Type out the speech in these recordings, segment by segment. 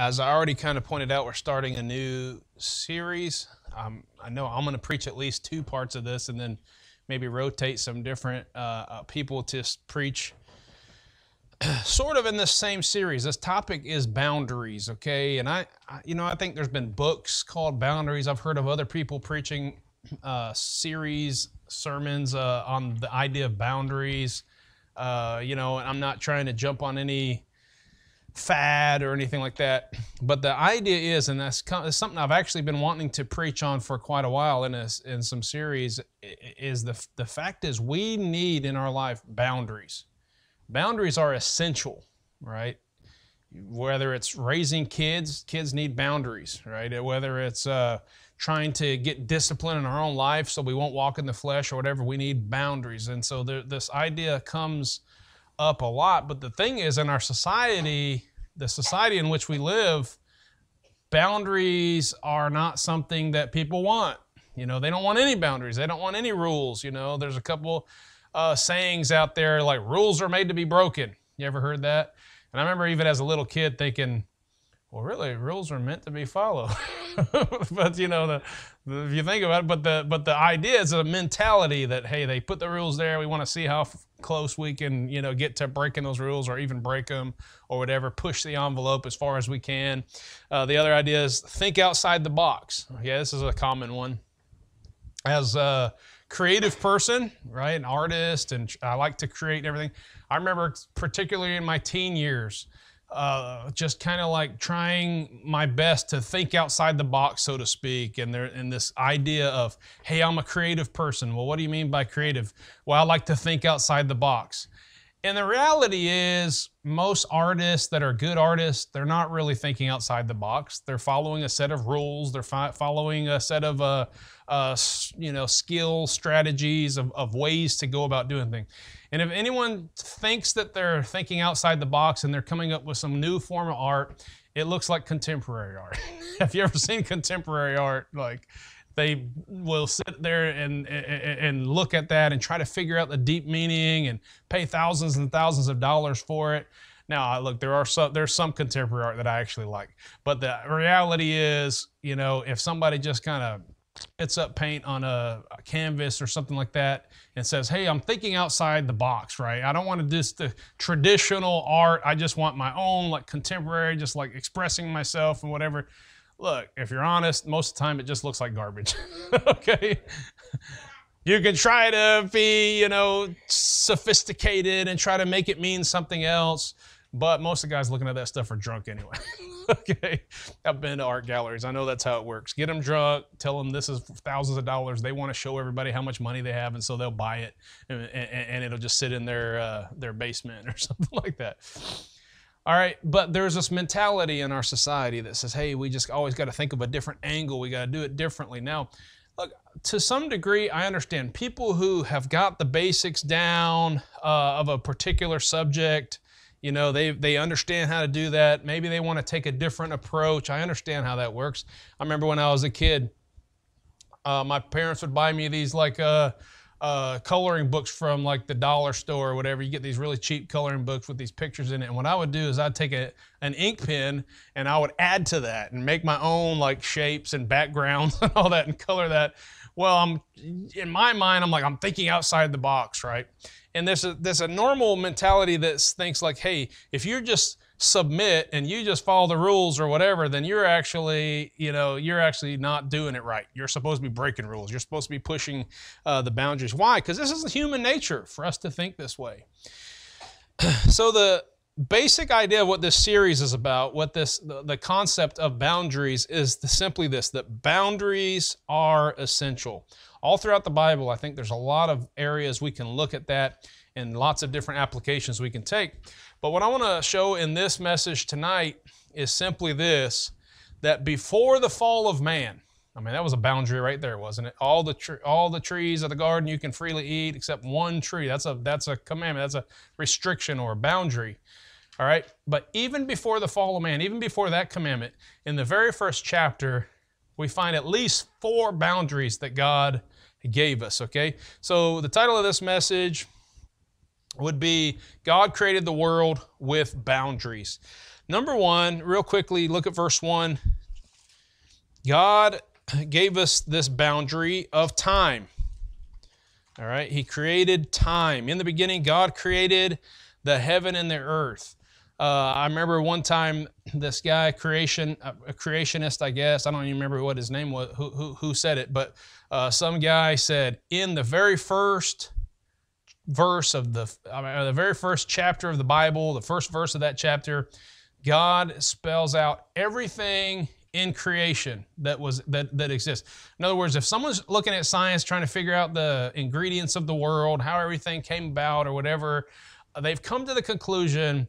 As I already kind of pointed out, we're starting a new series. Um, I know I'm going to preach at least two parts of this and then maybe rotate some different uh, uh, people to preach sort of in this same series. This topic is boundaries, okay? And I, I you know, I think there's been books called Boundaries. I've heard of other people preaching uh, series sermons uh, on the idea of boundaries. Uh, you know, and I'm not trying to jump on any fad or anything like that. But the idea is, and that's something I've actually been wanting to preach on for quite a while in a, in some series, is the the fact is we need in our life boundaries. Boundaries are essential, right? Whether it's raising kids, kids need boundaries, right? Whether it's uh, trying to get discipline in our own life so we won't walk in the flesh or whatever, we need boundaries. And so there, this idea comes up a lot. But the thing is, in our society, the society in which we live, boundaries are not something that people want. You know, they don't want any boundaries. They don't want any rules. You know, there's a couple uh, sayings out there like rules are made to be broken. You ever heard that? And I remember even as a little kid thinking, well, really, rules are meant to be followed. but you know, the, the, if you think about it, but the but the idea is a mentality that hey, they put the rules there. We want to see how close we can, you know, get to breaking those rules, or even break them, or whatever. Push the envelope as far as we can. Uh, the other idea is think outside the box. Yeah, this is a common one. As a creative person, right, an artist, and I like to create and everything. I remember particularly in my teen years uh, just kind of like trying my best to think outside the box, so to speak. And there, and this idea of, hey, I'm a creative person. Well, what do you mean by creative? Well, I like to think outside the box. And the reality is, most artists that are good artists, they're not really thinking outside the box. They're following a set of rules. They're following a set of, uh, uh, you know, skill strategies of, of ways to go about doing things. And if anyone thinks that they're thinking outside the box and they're coming up with some new form of art, it looks like contemporary art. Have you ever seen contemporary art? Like, they will sit there and, and, and look at that and try to figure out the deep meaning and pay thousands and thousands of dollars for it. Now, look, there are some there's some contemporary art that I actually like, but the reality is, you know, if somebody just kind of spits up paint on a, a, canvas or something like that and says, "Hey, I'm thinking outside the box, right? I don't want to just the traditional art. I just want my own, like contemporary, just like expressing myself and whatever." Look, if you're honest, most of the time it just looks like garbage. okay? You can try to be, you know, sophisticated and try to make it mean something else, but most of the guys looking at that stuff are drunk anyway. okay? I've been to art galleries. I know that's how it works. Get them drunk, tell them this is thousands of dollars. They want to show everybody how much money they have, and so they'll buy it, and, and, and it'll just sit in their uh, their basement or something like that. All right, but there's this mentality in our society that says, hey, we just always got to think of a different angle. We got to do it differently. Now, look, to some degree, I understand people who have got the basics down uh, of a particular subject. You know, they, they understand how to do that. Maybe they want to take a different approach. I understand how that works. I remember when I was a kid, uh, my parents would buy me these like, uh, uh, coloring books from like the dollar store or whatever. You get these really cheap coloring books with these pictures in it. And what I would do is I'd take a, an ink pen and I would add to that and make my own like shapes and backgrounds and all that and color that. Well, I'm in my mind, I'm like, I'm thinking outside the box, right? And there's a, there's a normal mentality that thinks like, hey, if you're just submit and you just follow the rules or whatever, then you're actually, you know, you're actually not doing it right. You're supposed to be breaking rules. You're supposed to be pushing uh, the boundaries. Why? Because this is human nature for us to think this way. so the basic idea of what this series is about, what this the, the concept of boundaries is the, simply this: that boundaries are essential. All throughout the Bible, I think there's a lot of areas we can look at that and lots of different applications we can take. But what I want to show in this message tonight is simply this that before the fall of man, I mean, that was a boundary right there, wasn't it? All the tre- all the trees of the garden you can freely eat except one tree. That's a that's a commandment. That's a restriction or a boundary. All right? But even before the fall of man, even before that commandment, in the very first chapter, we find at least four boundaries that God gave us, okay? So the title of this message would be God created the world with boundaries. Number one, real quickly, look at verse one. God gave us this boundary of time. All right, He created time. In the beginning, God created the heaven and the earth. Uh, I remember one time this guy, creation, a creationist, I guess. I don't even remember what his name was, who, who, who said it, but uh, some guy said, in the very first verse of the, I mean, uh, the very first chapter of the Bible, the first verse of that chapter, God spells out everything in creation that was that that exists. In other words, if someone's looking at science trying to figure out the ingredients of the world, how everything came about or whatever, uh, they've come to the conclusion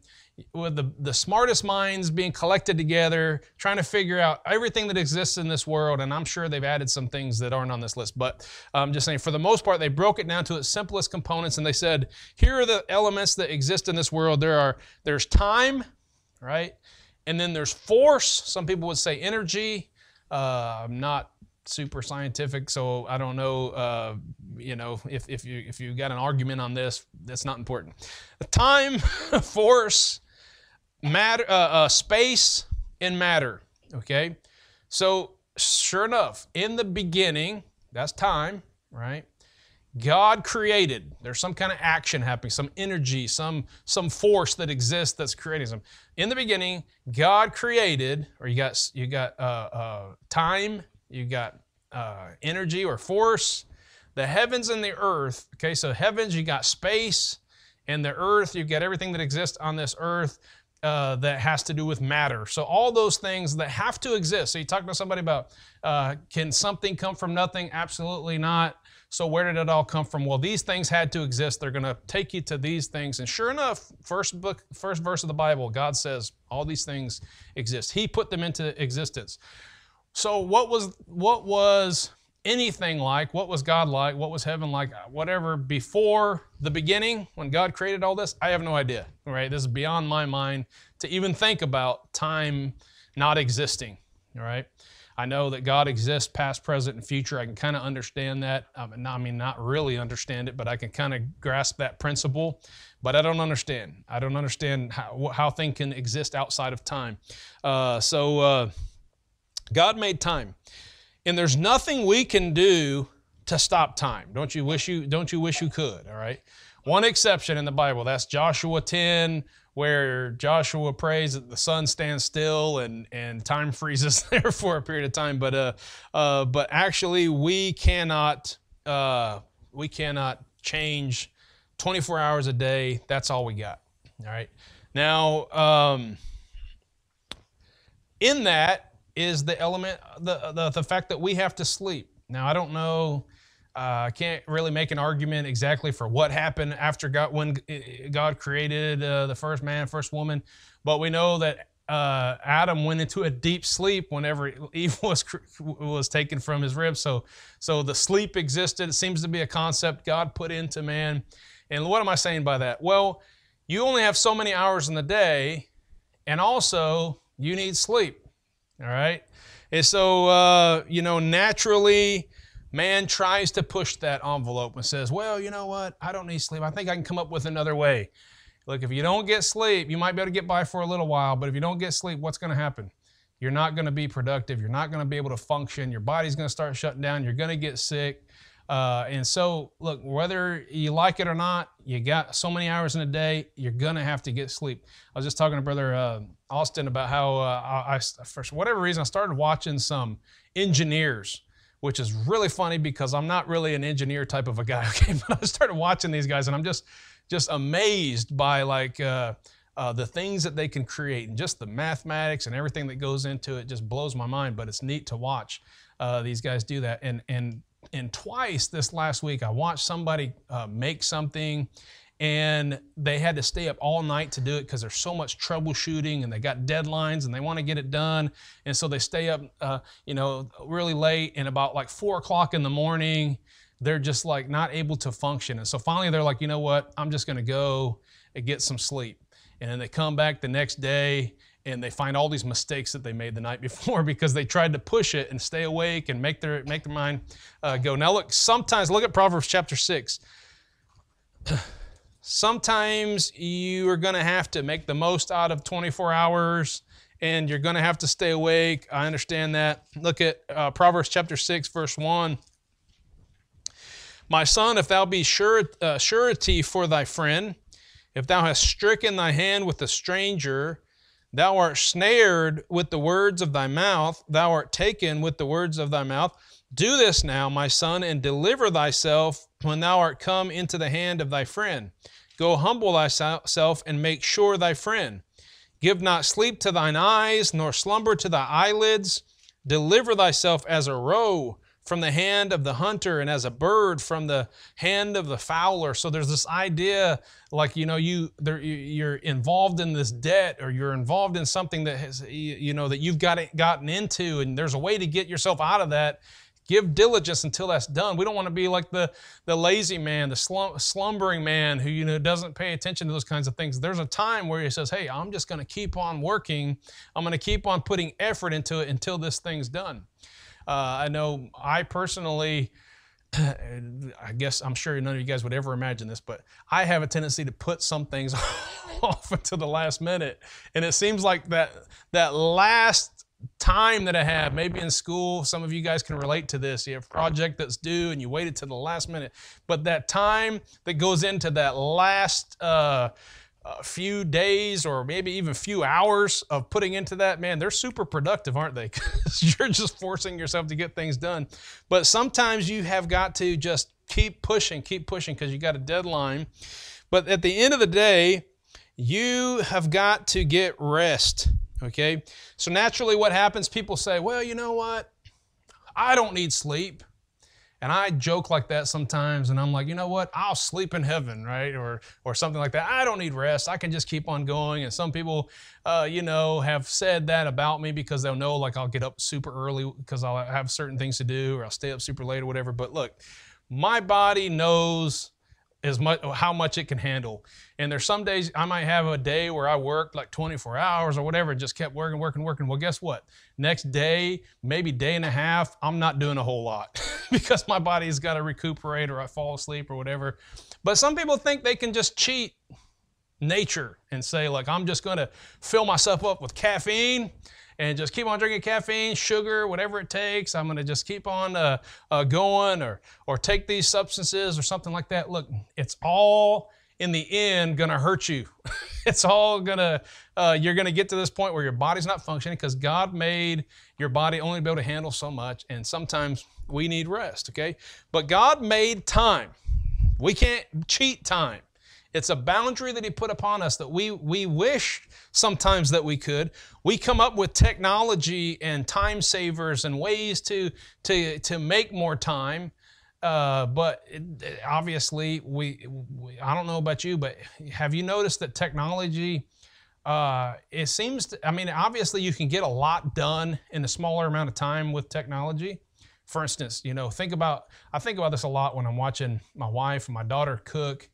with the, the smartest minds being collected together, trying to figure out everything that exists in this world. And I'm sure they've added some things that aren't on this list. But I'm just saying, for the most part, they broke it down to its simplest components and they said, here are the elements that exist in this world. There are there's time, right? And then there's force. Some people would say energy. Uh, I'm not super scientific, so I don't know. Uh, you know, if, if you if you got an argument on this, that's not important. Time, force, matter, uh, uh, space, and matter. Okay, so sure enough, in the beginning, that's time, right? God created. There's some kind of action happening, some energy, some some force that exists that's creating some. In the beginning, God created, or you got you got uh, uh, time, you got uh, energy or force, the heavens and the earth. Okay, so heavens, you got space, and the earth, you've got everything that exists on this earth. Uh, that has to do with matter. So all those things that have to exist. So you talk to somebody about uh, can something come from nothing? Absolutely not. So where did it all come from? Well, these things had to exist. They're going to take you to these things. And sure enough, first book, first verse of the Bible, God says all these things exist. He put them into existence. So what was what was anything like? What was God like? What was heaven like? Whatever before the beginning when God created all this, I have no idea. Right? This is beyond my mind to even think about time not existing. Right? I know that God exists past, present, and future. I can kind of understand that. I mean, not really understand it, but I can kind of grasp that principle. But I don't understand. I don't understand how, how things can exist outside of time. Uh, so uh, God made time, and there's nothing we can do to stop time. Don't you wish you? Don't you wish you could? All right. One exception in the Bible. That's Joshua 10, where Joshua prays that the sun stands still and, and time freezes there for a period of time. But, uh, uh, but actually, we cannot, uh, we cannot change 24 hours a day. That's all we got. All right. Now, um, in that is the element, the, the, the fact that we have to sleep. Now, I don't know uh, I can't really make an argument exactly for what happened after God when God created uh, the first man, first woman, but we know that uh, Adam went into a deep sleep whenever Eve was was taken from his ribs. So, so the sleep existed. It seems to be a concept God put into man. And what am I saying by that? Well, you only have so many hours in the day, and also you need sleep. All right, and so uh, you know naturally Man tries to push that envelope and says, Well, you know what? I don't need sleep. I think I can come up with another way. Look, if you don't get sleep, you might be able to get by for a little while, but if you don't get sleep, what's going to happen? You're not going to be productive. You're not going to be able to function. Your body's going to start shutting down. You're going to get sick. Uh, and so, look, whether you like it or not, you got so many hours in a day, you're to have to get sleep. I was just talking to Brother uh, Austin about how uh, I, for whatever reason, I started watching some engineers which is really funny because I'm not really an engineer type of a guy. Okay, but I started watching these guys and I'm just just amazed by like uh, uh, the things that they can create and just the mathematics and everything that goes into it just blows my mind. But it's neat to watch uh, these guys do that. And and and twice this last week I watched somebody uh, make something and they had to stay up all night to do it because there's so much troubleshooting and they got deadlines and they want to get it done. And so they stay up uh, you know really late and about like four o'clock in the morning they're just like not able to function. And so finally they're like you know what? I'm just going to go and get some sleep. And then they come back the next day and they find all these mistakes that they made the night before because they tried to push it and stay awake and make their make their mind uh, go now look sometimes look at proverbs chapter 6 sometimes you are going to have to make the most out of 24 hours and you're going to have to stay awake. I understand that. Look at uh, Proverbs chapter 6, verse 1. My son, if thou be sure, uh, surety for thy friend, if thou hast stricken thy hand with a stranger, thou art snared with the words of thy mouth, thou art taken with the words of thy mouth. Do this now, my son, and deliver thyself when thou art come into the hand of thy friend. Go humble thyself and make sure thy friend. Give not sleep to thine eyes, nor slumber to thy eyelids. Deliver thyself as a roe from the hand of the hunter and as a bird from the hand of the fowler. So there's this idea like, you know, you, there, you're involved in this debt or you're involved in something that has, you know, that you've got gotten into and there's a way to get yourself out of that Give diligence until that's done. We don't want to be like the, the lazy man, the slum, slumbering man who you know doesn't pay attention to those kinds of things. There's a time where he says, "Hey, I'm just going to keep on working. I'm going to keep on putting effort into it until this thing's done." Uh, I know I personally. I guess I'm sure none of you guys would ever imagine this, but I have a tendency to put some things off until the last minute, and it seems like that that last time that I have, maybe in school, some of you guys can relate to this. You have a project that's due and you waited to the last minute. But that time that goes into that last uh, uh, few days or maybe even a few hours of putting into that, man, they're super productive, aren't they? Because you're just forcing yourself to get things done. But sometimes you have got to just keep pushing, keep pushing because you got a deadline. But at the end of the day, you have got to get rest. Okay? So naturally, what happens? People say, well, you know what? I don't need sleep. And I joke like that sometimes, and I'm like, you know what? I'll sleep in heaven, right? Or, or something like that. I don't need rest. I can just keep on going. And some people, uh, you know, have said that about me because they'll know, like, I'll get up super early because I'll have certain things to do, or I'll stay up super late or whatever. But look, my body knows as much how much it can handle. And there's some days I might have a day where I worked like 24 hours or whatever, just kept working, working, working. Well, guess what? Next day, maybe day and a half, I'm not doing a whole lot because my body's got to recuperate or I fall asleep or whatever. But some people think they can just cheat nature and say like I'm just going to fill myself up with caffeine and just keep on drinking caffeine, sugar, whatever it takes. I'm going to just keep on uh, uh, going or, or take these substances or something like that. Look, it's all in the end going to hurt you. it's all going to, uh, you're going to get to this point where your body's not functioning because God made your body only be able to handle so much. And sometimes we need rest, okay? But God made time. We can't cheat time. It's a boundary that He put upon us that we, we wish sometimes that we could. We come up with technology and time savers and ways to, to, to make more time. Uh, but it, obviously, we, we, I don't know about you, but have you noticed that technology, uh, it seems, to, I mean, obviously you can get a lot done in a smaller amount of time with technology. For instance, you know, think about, I think about this a lot when I'm watching my wife and my daughter cook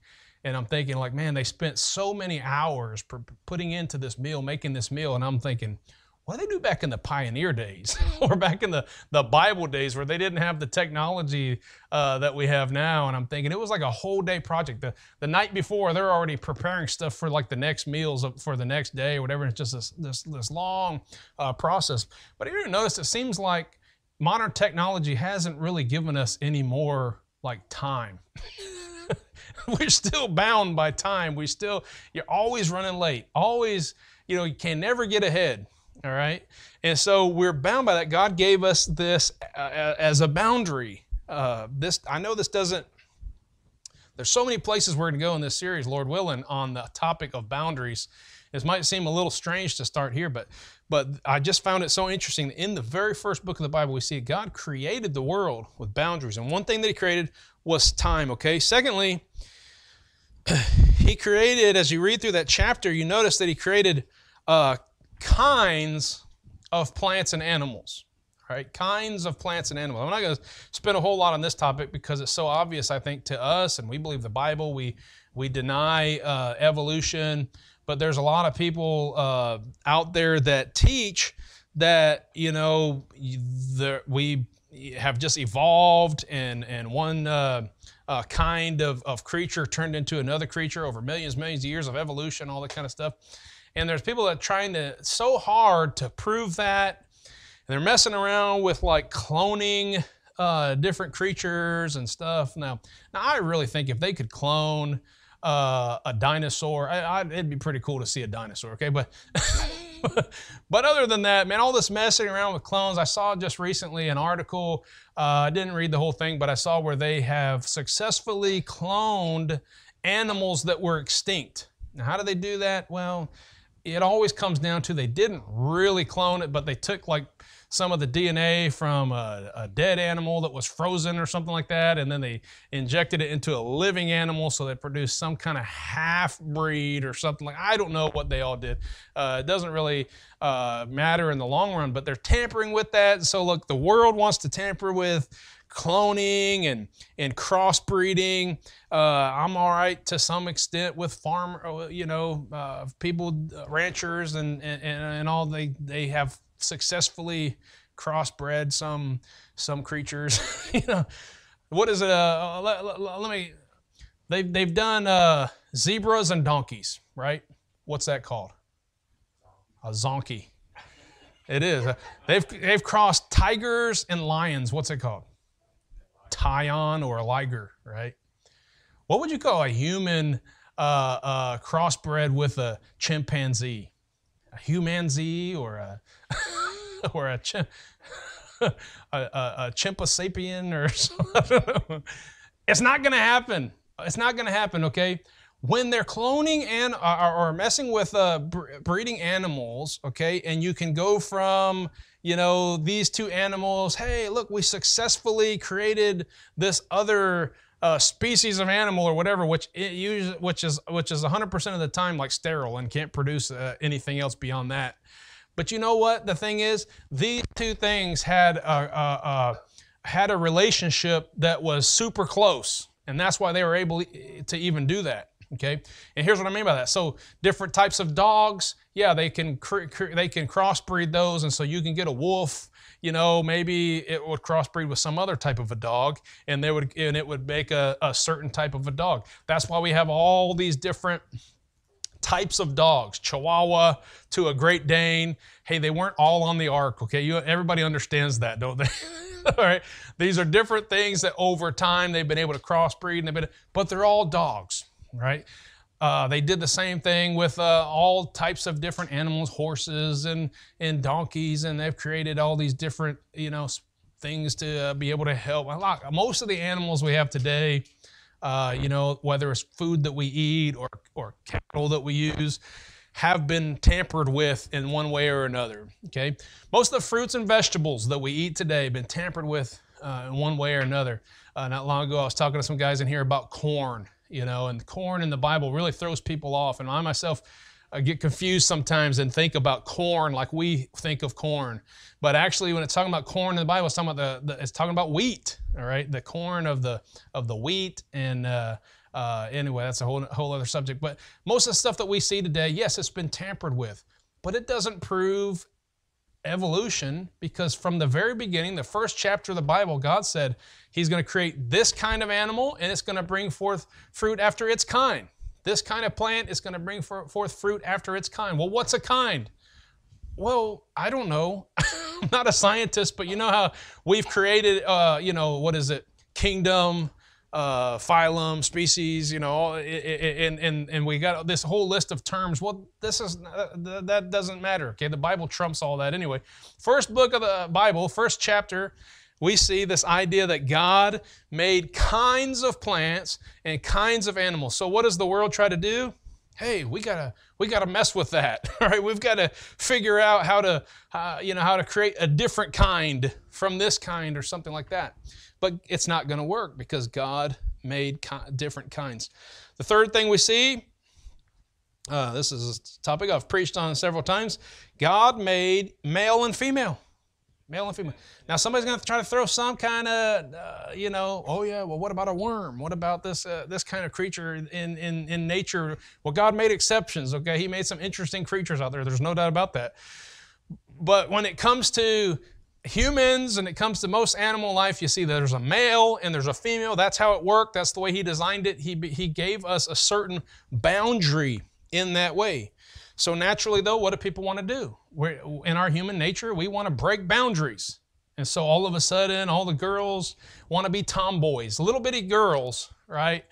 and I'm thinking like, man, they spent so many hours putting into this meal, making this meal, and I'm thinking, what did they do back in the pioneer days or back in the, the Bible days where they didn't have the technology uh, that we have now? And I'm thinking it was like a whole day project. The, the night before, they're already preparing stuff for like the next meals for the next day or whatever. It's just this, this, this long uh, process. But you notice it seems like modern technology hasn't really given us any more like time. we're still bound by time. We still, you're always running late. Always, you know, you can never get ahead. All right. And so we're bound by that. God gave us this uh, as a boundary. Uh, this, I know this doesn't, there's so many places we're going to go in this series, Lord willing, on the topic of boundaries. This might seem a little strange to start here, but but I just found it so interesting. In the very first book of the Bible, we see God created the world with boundaries, and one thing that He created was time. Okay. Secondly, he created, as you read through that chapter, you notice that he created uh, kinds of plants and animals. Right? Kinds of plants and animals. I'm not going to spend a whole lot on this topic because it's so obvious, I think, to us, and we believe the Bible. We we deny uh, evolution, but there's a lot of people uh, out there that teach that you know the, we have just evolved, and and one uh, uh, kind of, of creature turned into another creature over millions, millions of years of evolution, all that kind of stuff. And there's people that are trying to so hard to prove that. And they're messing around with like cloning uh, different creatures and stuff. Now, now I really think if they could clone uh, a dinosaur, I, I, it'd be pretty cool to see a dinosaur. Okay, but but other than that, man, all this messing around with clones. I saw just recently an article. Uh, I didn't read the whole thing, but I saw where they have successfully cloned animals that were extinct. Now, how do they do that? Well, it always comes down to they didn't really clone it, but they took like some of the DNA from a, a, dead animal that was frozen or something like that, and then they injected it into a living animal so they produced some kind of half breed or something like. I don't know what they all did. Uh, it doesn't really uh, matter in the long run, but they're tampering with that. So look, the world wants to tamper with cloning and and crossbreeding. Uh, I'm all right to some extent with farm, uh, you know, uh, people, uh, ranchers, and, and and all. They they have successfully crossbred some some creatures. you know, what is it? Uh, let, let, let, me. They've they've done uh, zebras and donkeys, right? What's that called? A zonkey. It is. Uh, they've they've crossed tigers and lions. What's it called? Tyon or a liger, right? What would you call a human uh, uh, crossbred with a chimpanzee? A humanzee or a or a, chimp, a, a, a chimposapien or something. it's not going to happen. It's not going to happen, okay? When they're cloning and or, or messing with uh, breeding animals, okay, and you can go from you know these two animals. Hey, look, we successfully created this other uh, species of animal or whatever, which it usually, which is which is 100% of the time like sterile and can't produce uh, anything else beyond that. But you know what? The thing is, these two things had a, a, a, had a relationship that was super close, and that's why they were able to even do that. Okay, and here's what I mean by that. So different types of dogs, yeah, they can they can crossbreed those, and so you can get a wolf. You know, maybe it would crossbreed with some other type of a dog, and they would and it would make a, a certain type of a dog. That's why we have all these different types of dogs, Chihuahua to a Great Dane. Hey, they weren't all on the ark, okay? You, everybody understands that, don't they? all right. These are different things that over time they've been able to crossbreed, and they've been, but they're all dogs, right? Uh, they did the same thing with uh, all types of different animals, horses and, and donkeys, and they've created all these different, you know, things to uh, be able to help. Most of the animals we have today, uh, you know, whether it's food that we eat or, or cattle that we use, have been tampered with in one way or another. Okay, most of the fruits and vegetables that we eat today have been tampered with uh, in one way or another. Uh, not long ago, I was talking to some guys in here about corn. You know, and corn in the Bible really throws people off, and I myself I get confused sometimes and think about corn like we think of corn. But actually, when it's talking about corn in the Bible, it's talking about the, the it's talking about wheat. All right, the corn of the of the wheat. And uh, uh, anyway, that's a whole whole other subject. But most of the stuff that we see today, yes, it's been tampered with, but it doesn't prove evolution because from the very beginning, the first chapter of the Bible, God said He's going to create this kind of animal and it's going to bring forth fruit after its kind. This kind of plant is going to bring forth fruit after its kind. Well, what's a kind? Well, I don't know. I'm not a scientist, but you know how we've created, uh, you know, what is it? Kingdom, uh, phylum, species, you know, and, and, and we got this whole list of terms. Well, this is, uh, that doesn't matter. Okay. The Bible trumps all that anyway. First book of the Bible, first chapter we see this idea that God made kinds of plants and kinds of animals. So what does the world try to do? Hey, we gotta we gotta mess with that, right? We've got to figure out how to uh, you know how to create a different kind from this kind or something like that. But it's not going to work because God made different kinds. The third thing we see, uh, this is a topic I've preached on several times. God made male and female male and female. Now somebody's going to try to throw some kind of, uh, you know, oh yeah, well what about a worm? What about this uh, this kind of creature in, in in nature? Well, God made exceptions. Okay, He made some interesting creatures out there. There's no doubt about that. But when it comes to humans and it comes to most animal life, you see there's a male and there's a female. That's how it worked. That's the way he designed it. He, he gave us a certain boundary in that way. So naturally, though, what do people want to do? We're, in our human nature, we want to break boundaries. And so all of a sudden, all the girls want to be tomboys, little bitty girls, right?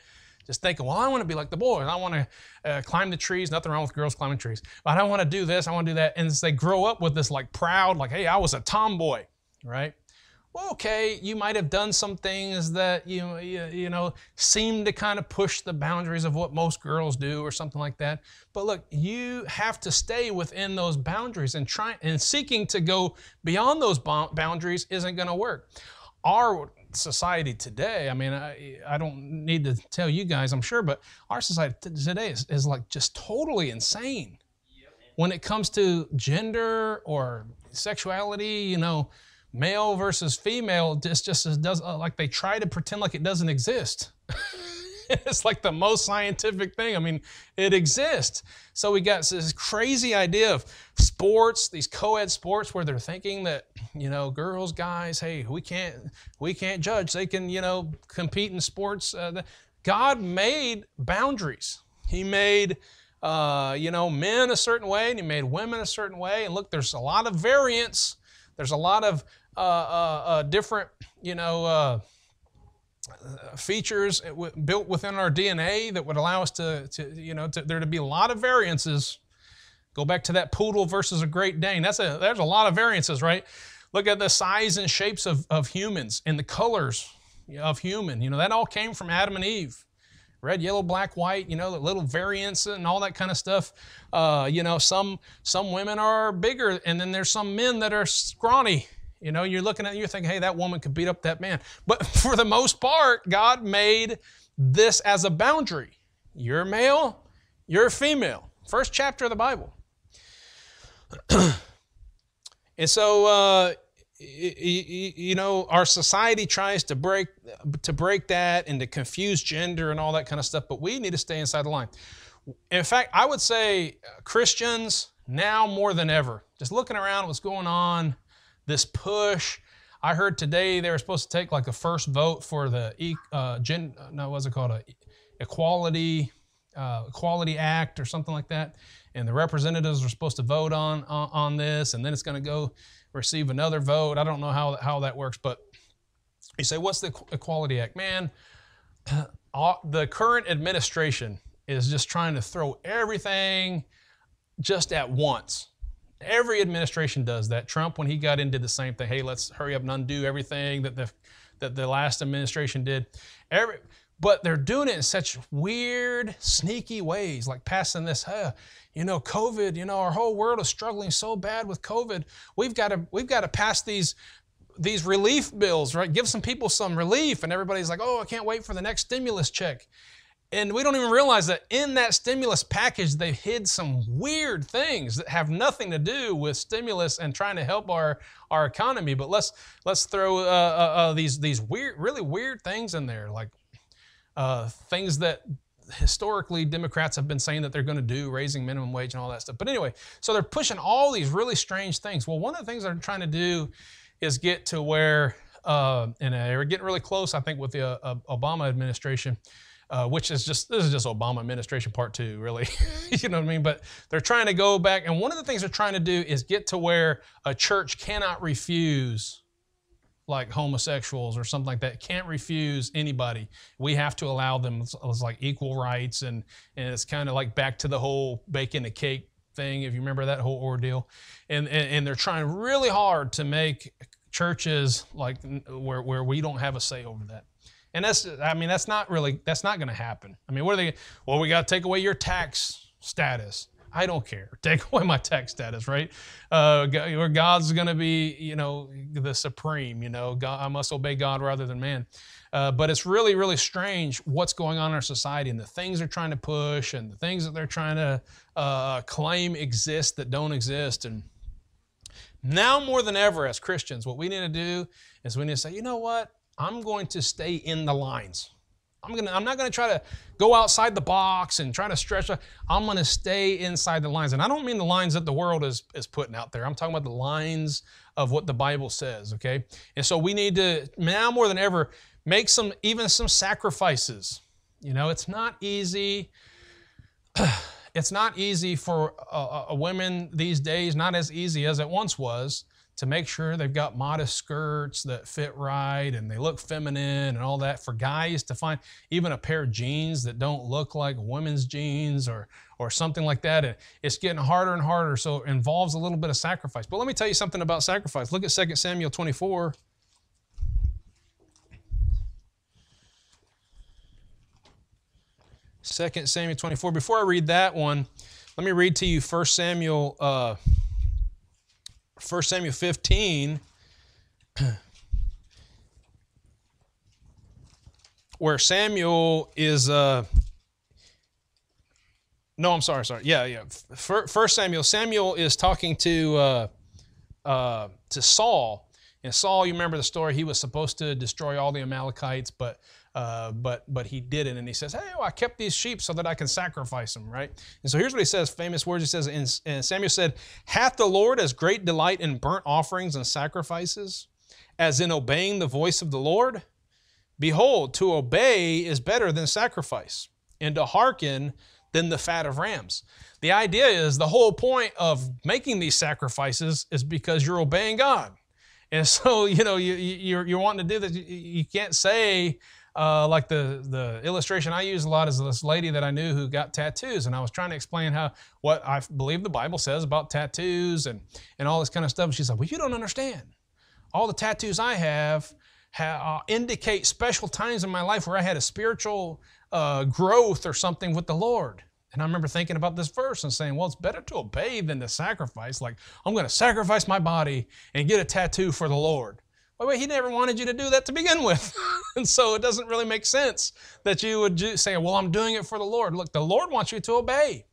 Just thinking, well, I want to be like the boys. I want to uh, climb the trees. Nothing wrong with girls climbing trees. But I don't want to do this. I want to do that. And they grow up with this like proud, like, hey, I was a tomboy, right? Well, okay, you might have done some things that you, you, you know seem to kind of push the boundaries of what most girls do or something like that. But look, you have to stay within those boundaries and try and seeking to go beyond those boundaries isn't going to work. Our society today, I mean, I, I don't need to tell you guys, I'm sure, but our society today is, is like just totally insane. When it comes to gender or sexuality, you know, male versus female, just just does uh, like they try to pretend like it doesn't exist. it's like the most scientific thing. I mean, it exists. So we got this crazy idea of sports, these co-ed sports where they're thinking that, you know, girls, guys, hey, we can't we can't judge. They can, you know, compete in sports. Uh, God made boundaries. He made uh, you know, men a certain way and he made women a certain way. And look, there's a lot of variance. There's a lot of uh, uh, uh different, you know, uh, features built within our DNA that would allow us to, to you know, to, there to be a lot of variances. Go back to that poodle versus a Great Dane. That's a, there's a lot of variances, right? Look at the size and shapes of, of humans and the colors of human. You know, that all came from Adam and Eve. Red, yellow, black, white, you know, the little variants and all that kind of stuff. Uh, you know, some some women are bigger, and then there's some men that are scrawny you know, you're looking at you're thinking, hey, that woman could beat up that man. But for the most part, God made this as a boundary. You're male, you're female. First chapter of the Bible. and so, uh, you know, our society tries to break to break that and to confuse gender and all that kind of stuff, but we need to stay inside the line. In fact, I would say Christians now more than ever, just looking around what's going on this push. I heard today they were supposed to take like a first vote for the uh, gen, no, what's it called? A equality uh, Equality Act or something like that. And the representatives are supposed to vote on, on, on this, and then it's going to go receive another vote. I don't know how, how that works, but you say, what's the Equality Act? Man, the current administration is just trying to throw everything just at once. Every administration does that. Trump, when he got into the same thing, hey, let's hurry up and undo everything that the that the last administration did. Every, but they're doing it in such weird, sneaky ways, like passing this, you know, COVID, you know, our whole world is struggling so bad with COVID. We've got to we've got to pass these these relief bills, right? Give some people some relief. And everybody's like, oh, I can't wait for the next stimulus check. And we don't even realize that in that stimulus package, they hid some weird things that have nothing to do with stimulus and trying to help our, our economy. But let's let's throw uh, uh, uh, these these weird, really weird things in there, like uh, things that historically Democrats have been saying that they're going to do, raising minimum wage and all that stuff. But anyway, so they're pushing all these really strange things. Well, one of the things they're trying to do is get to where, uh, and they're getting really close, I think, with the uh, Obama administration uh, which is just this is just Obama administration part two, really. you know what I mean? But they're trying to go back, and one of the things they're trying to do is get to where a church cannot refuse like homosexuals or something like that can't refuse anybody we have to allow them as like equal rights and and it's kind of like back to the whole baking a cake thing if you remember that whole ordeal and and, and they're trying really hard to make churches like where, where we don't have a say over that and that's, I mean, that's not really, that's not going to happen. I mean, what are they, well, we got to take away your tax status. I don't care. Take away my tax status, right? Uh, God's going to be, you know, the supreme. You know, God, I must obey God rather than man. Uh, but it's really, really strange what's going on in our society and the things they're trying to push and the things that they're trying to uh, claim exist that don't exist. And now more than ever, as Christians, what we need to do is we need to say, you know what? I'm going to stay in the lines. I'm gonna I'm not gonna try to go outside the box and try to stretch. I'm gonna stay inside the lines. And I don't mean the lines that the world is is putting out there. I'm talking about the lines of what the Bible says. Okay, and so we need to now more than ever make some even some sacrifices. You know, it's not easy. it's not easy for a, a women these days. Not as easy as it once was to make sure they've got modest skirts that fit right and they look feminine and all that. For guys to find even a pair of jeans that don't look like women's jeans or, or something like that, it's getting harder and harder. So it involves a little bit of sacrifice. But let me tell you something about sacrifice. Look at 2 Samuel 24. Second Samuel 24. Before I read that one, let me read to you 1 Samuel uh, 1 Samuel 15, where Samuel is. Uh, no, I'm sorry, sorry. Yeah, yeah. First Samuel. Samuel is talking to uh, uh, to Saul, and Saul. You remember the story? He was supposed to destroy all the Amalekites, but uh, but but he didn't, and he says, "Hey, well, I kept these sheep so that I can sacrifice them." Right. And so here's what he says: famous words. He says, and, and Samuel said, "Hath the Lord as great delight in burnt offerings and sacrifices, as in obeying the voice of the Lord? Behold, to obey is better than sacrifice, and to hearken than the fat of rams." The idea is the whole point of making these sacrifices is because you're obeying God. And so, you know, you, you're, you're wanting to do that. You can't say, uh, like the the illustration I use a lot is this lady that I knew who got tattoos, and I was trying to explain how what I believe the Bible says about tattoos and and all this kind of stuff. And she's like, "Well, you don't understand. All the tattoos I have." uh, indicate special times in my life where I had a spiritual uh, growth or something with the Lord. And I remember thinking about this verse and saying, well, it's better to obey than to sacrifice. Like, I'm going to sacrifice my body and get a tattoo for the Lord. Wait, wait, he never wanted you to do that to begin with. and so it doesn't really make sense that you would say, well, I'm doing it for the Lord. Look, the Lord wants you to obey.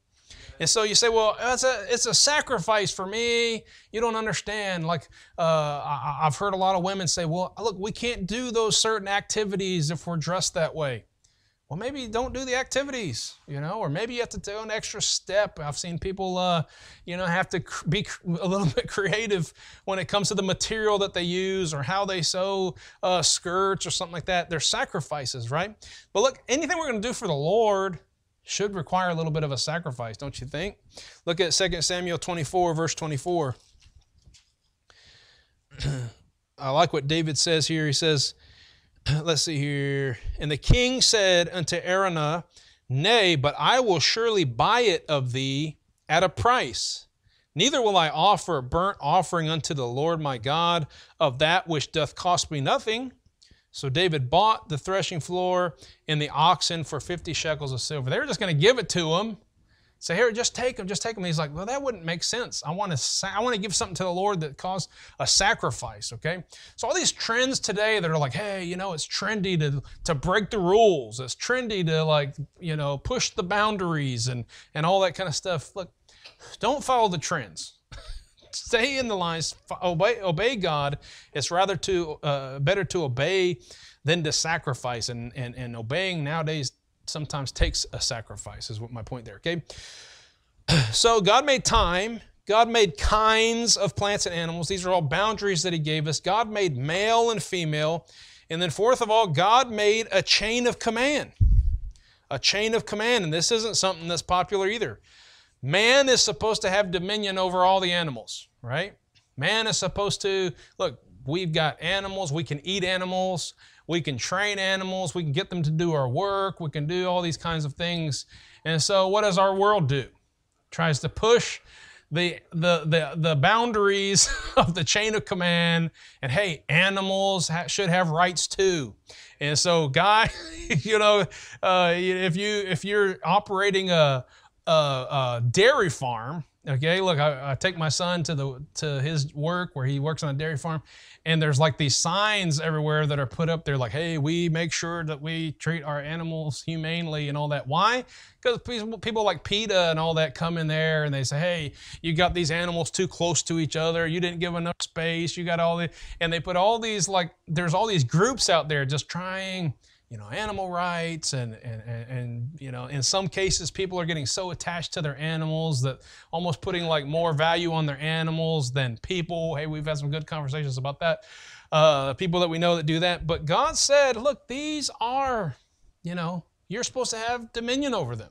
And so you say, well, it's a, it's a sacrifice for me. You don't understand. Like, uh, I, I've heard a lot of women say, well, look, we can't do those certain activities if we're dressed that way well, maybe you don't do the activities, you know, or maybe you have to do an extra step. I've seen people, uh, you know, have to be a little bit creative when it comes to the material that they use or how they sew uh, skirts or something like that. They're sacrifices, right? But look, anything we're going to do for the Lord should require a little bit of a sacrifice, don't you think? Look at 2 Samuel 24, verse 24. I like what David says here. He says, let's see here. And the king said unto Araunah, Nay, but I will surely buy it of thee at a price. Neither will I offer a burnt offering unto the Lord my God of that which doth cost me nothing. So David bought the threshing floor and the oxen for 50 shekels of silver. They were just going to give it to him Say, here, just take them, just take them. He's like, well, that wouldn't make sense. I want to, I want to give something to the Lord that caused a sacrifice. Okay, so all these trends today that are like, hey, you know, it's trendy to to break the rules. It's trendy to like, you know, push the boundaries and and all that kind of stuff. Look, don't follow the trends. Stay in the lines. Obey, obey God. It's rather to uh, better to obey than to sacrifice. And and and obeying nowadays sometimes takes a sacrifice, is what my point there, okay? So God made time. God made kinds of plants and animals. These are all boundaries that He gave us. God made male and female. And then, fourth of all, God made a chain of command. A chain of command. And this isn't something that's popular either. Man is supposed to have dominion over all the animals, right? Man is supposed to, look, we've got animals, we can eat animals, we can train animals, we can get them to do our work, we can do all these kinds of things. And so, what does our world do? tries to push the, the, the, the boundaries of the chain of command. And hey, animals ha- should have rights too. And so, guy, you know, uh, if you if you're operating a, a, a dairy farm, Okay, look, I, I, take my son to the to his work where he works on a dairy farm, and there's like these signs everywhere that are put up there, like, "Hey, we make sure that we treat our animals humanely and all that." Why? Because people, people like PETA and all that come in there and they say, "Hey, you got these animals too close to each other. You didn't give enough space. You got all the," and they put all these like, there's all these groups out there just trying you know animal rights and, and and and you know in some cases people are getting so attached to their animals that almost putting like more value on their animals than people. Hey we've had some good conversations about that. Uh, people that we know that do that. But god said look these are you know you're supposed to have dominion over them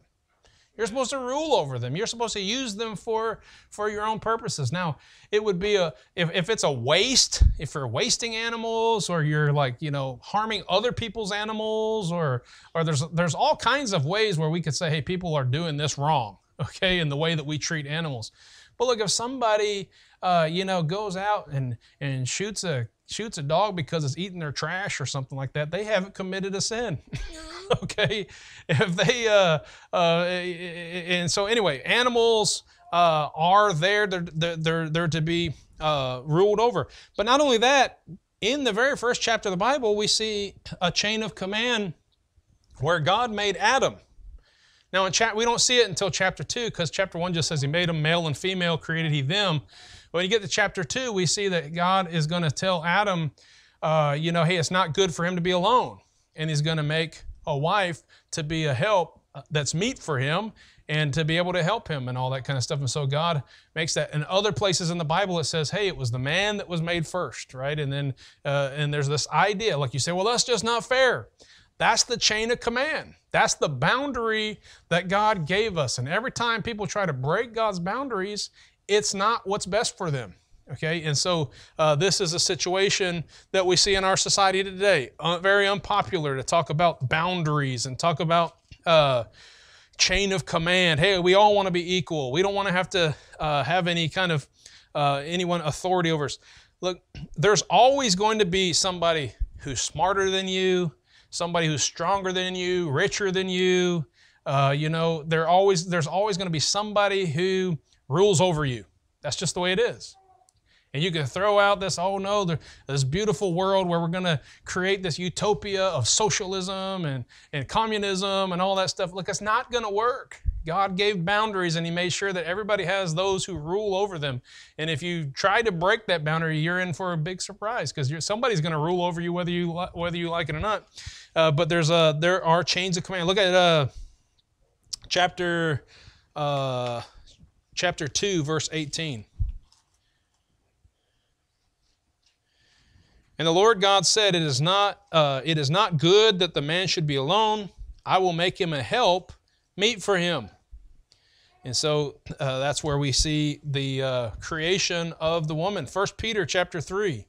you're supposed to rule over them. You're supposed to use them for, for your own purposes. Now, it would be a if, if it's a waste, if you're wasting animals or you're like, you know, harming other people's animals or or there's there's all kinds of ways where we could say, hey, people are doing this wrong, okay, in the way that we treat animals. But look, if somebody uh, you know, goes out and and shoots a shoots a dog because it's eating their trash or something like that, they haven't committed a sin. okay, if they uh, uh, and so anyway, animals uh, are there. They're they're they're, they're to be uh, ruled over. But not only that, in the very first chapter of the Bible, we see a chain of command where God made Adam. Now, in chat, we don't see it until chapter two because chapter one just says He made them male and female, created He them. When you get to chapter two, we see that God is going to tell Adam, uh, you know, hey, it's not good for him to be alone, and He's going to make a wife to be a help uh, that's meet for him and to be able to help him and all that kind of stuff. And so God makes that. In other places in the Bible, it says, "Hey, it was the man that was made first, right?" And then uh, and there's this idea, like you say, "Well, that's just not fair." That's the chain of command. That's the boundary that God gave us. And every time people try to break God's boundaries, it's not what's best for them. Okay, and so uh, this is a situation that we see in our society today. Uh, very unpopular to talk about boundaries and talk about uh, chain of command. Hey, we all want to be equal. We don't want to have to uh, have any kind of uh, anyone authority over us. Look, there's always going to be somebody who's smarter than you, somebody who's stronger than you, richer than you. Uh, you know, there always there's always going to be somebody who rules over you. That's just the way it is. And you can throw out this, oh no, this beautiful world where we're going to create this utopia of socialism and, and communism and all that stuff. Look, it's not going to work. God gave boundaries and He made sure that everybody has those who rule over them. And if you try to break that boundary, you're in for a big surprise because somebody's going to rule over you whether you whether you like it or not. Uh, but there's a there are chains of command. Look at uh, chapter uh, chapter two, verse eighteen. And the Lord God said, It is not, uh, it is not good that the man should be alone. I will make him a help meet for him. And so uh, that's where we see the uh, creation of the woman. First Peter chapter 3.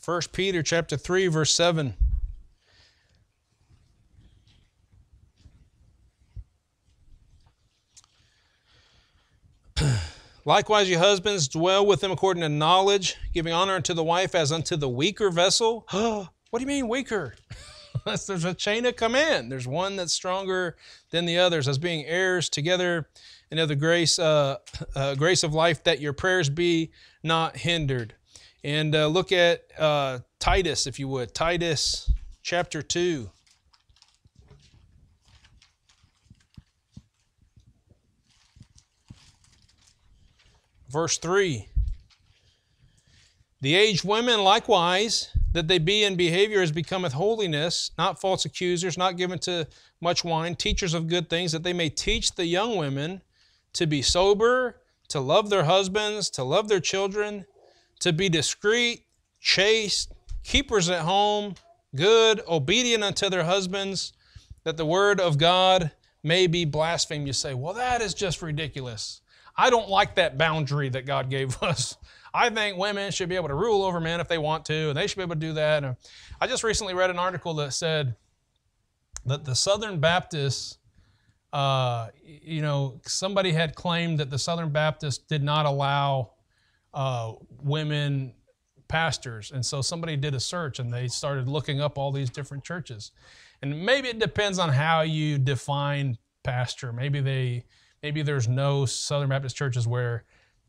First Peter chapter 3 verse 7 Likewise, you husbands, dwell with them according to knowledge, giving honor unto the wife as unto the weaker vessel. what do you mean weaker? There's a chain of command. There's one that's stronger than the others, as being heirs together and of the grace, uh, uh, grace of life, that your prayers be not hindered. And uh, look at uh, Titus, if you would. Titus chapter 2. Verse 3 The aged women likewise, that they be in behavior as becometh holiness, not false accusers, not given to much wine, teachers of good things, that they may teach the young women to be sober, to love their husbands, to love their children, to be discreet, chaste, keepers at home, good, obedient unto their husbands, that the word of God may be blasphemed. You say, well, that is just ridiculous. I don't like that boundary that God gave us. I think women should be able to rule over men if they want to, and they should be able to do that. I just recently read an article that said that the Southern Baptists, uh, you know, somebody had claimed that the Southern Baptists did not allow uh, women pastors. And so somebody did a search and they started looking up all these different churches. And maybe it depends on how you define pastor. Maybe they maybe there's no Southern Baptist churches where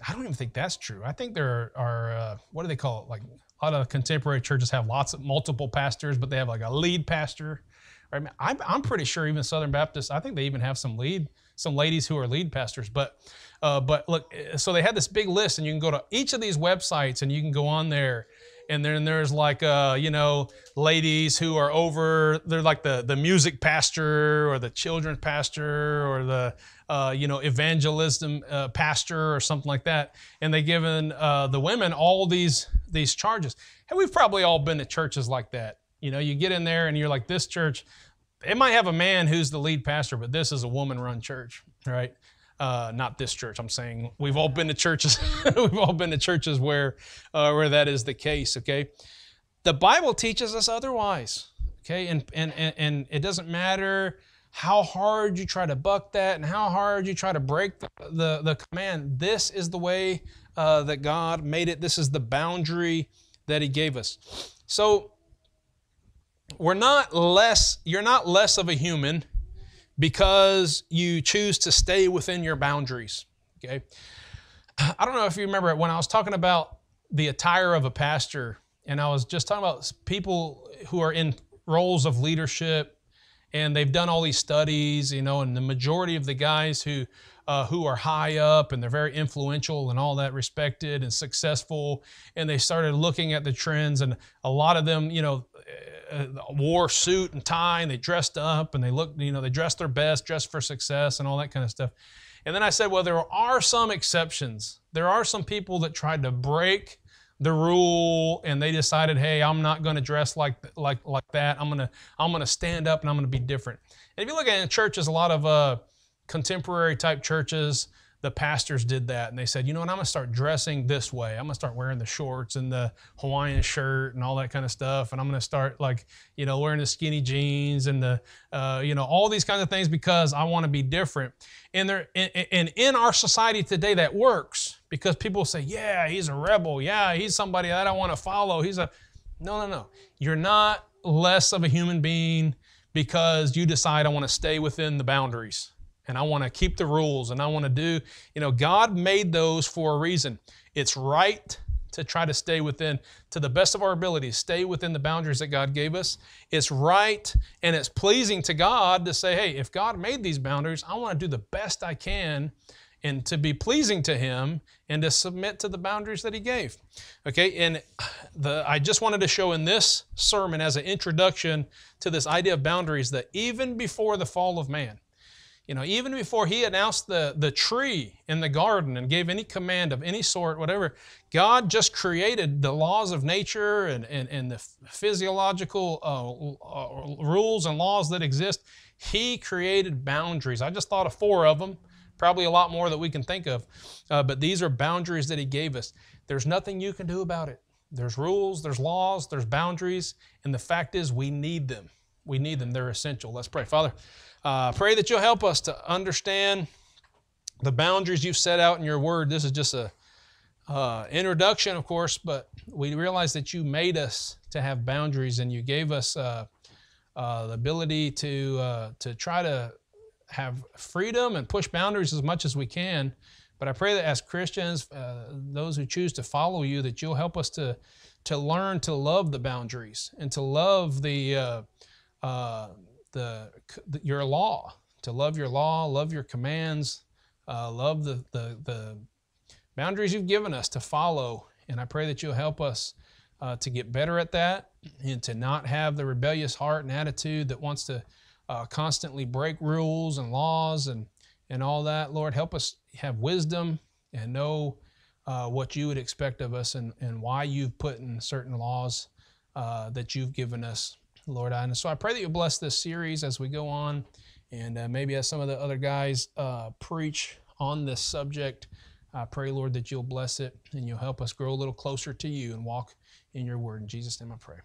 I don't even think that's true. I think there are uh, what do they call it? Like a lot of contemporary churches have lots of multiple pastors, but they have like a lead pastor. Right? I'm, I'm pretty sure even Southern Baptists. I think they even have some lead some ladies who are lead pastors. But uh, but look, so they had this big list, and you can go to each of these websites, and you can go on there, and then there's like uh, you know ladies who are over. They're like the the music pastor or the children's pastor or the uh, you know evangelism uh, pastor or something like that, and they given uh, the women all these these charges. And we've probably all been to churches like that. You know, you get in there and you're like, this church, it might have a man who's the lead pastor, but this is a woman-run church, right? Uh, not this church. I'm saying we've all been to churches. we've all been to churches where uh, where that is the case. Okay, the Bible teaches us otherwise. Okay, and and and, and it doesn't matter how hard you try to buck that and how hard you try to break the, the, the command. This is the way uh, that God made it. This is the boundary that He gave us. So we're not less, you're not less of a human because you choose to stay within your boundaries. Okay. I don't know if you remember when I was talking about the attire of a pastor, and I was just talking about people who are in roles of leadership, and they've done all these studies, you know, and the majority of the guys who uh, who are high up and they're very influential and all that respected and successful, and they started looking at the trends, and a lot of them, you know, uh, wore suit and tie and they dressed up and they looked, you know, they dressed their best, dressed for success and all that kind of stuff. And then I said, well, there are some exceptions. There are some people that tried to break the rule and they decided, hey, I'm not going to dress like like like that. I'm gonna I'm gonna stand up and I'm gonna be different. And if you look at it in churches, a lot of uh, contemporary type churches, the pastors did that and they said, you know what, I'm gonna start dressing this way. I'm gonna start wearing the shorts and the Hawaiian shirt and all that kind of stuff. And I'm gonna start like, you know, wearing the skinny jeans and the, uh, you know, all these kinds of things because I wanna be different. And, there, and in our society today, that works because people say, yeah, he's a rebel. Yeah, he's somebody that I wanna follow. He's a, no, no, no. You're not less of a human being because you decide I wanna stay within the boundaries and I want to keep the rules and I want to do, you know, God made those for a reason. It's right to try to stay within, to the best of our abilities, stay within the boundaries that God gave us. It's right and it's pleasing to God to say, hey, if God made these boundaries, I want to do the best I can and to be pleasing to Him and to submit to the boundaries that He gave. Okay, and the, I just wanted to show in this sermon as an introduction to this idea of boundaries that even before the fall of man, you know, even before he announced the, the tree in the garden and gave any command of any sort, whatever, God just created the laws of nature and, and, and the physiological uh, uh, rules and laws that exist. He created boundaries. I just thought of four of them, probably a lot more that we can think of. Uh, but these are boundaries that He gave us. There's nothing you can do about it. There's rules, there's laws, there's boundaries, and the fact is we need them. We need them. They're essential. Let's pray. Father, uh, pray that you'll help us to understand the boundaries you've set out in your word. This is just a uh, introduction, of course, but we realize that you made us to have boundaries and you gave us uh, uh, the ability to uh, to try to have freedom and push boundaries as much as we can. But I pray that as Christians, uh, those who choose to follow you, that you'll help us to to learn to love the boundaries and to love the uh, the, the, your law, to love your law, love your commands, uh, love the, the, the boundaries you've given us to follow. And I pray that you'll help us uh, to get better at that and to not have the rebellious heart and attitude that wants to uh, constantly break rules and laws and, and all that. Lord, help us have wisdom and know uh, what you would expect of us and, and why you've put in certain laws uh, that you've given us Lord. I and so I pray that you bless this series as we go on, and uh, maybe as some of the other guys uh, preach on this subject. I pray, Lord, that you'll bless it and you'll help us grow a little closer to you and walk in your word. In Jesus' name I pray.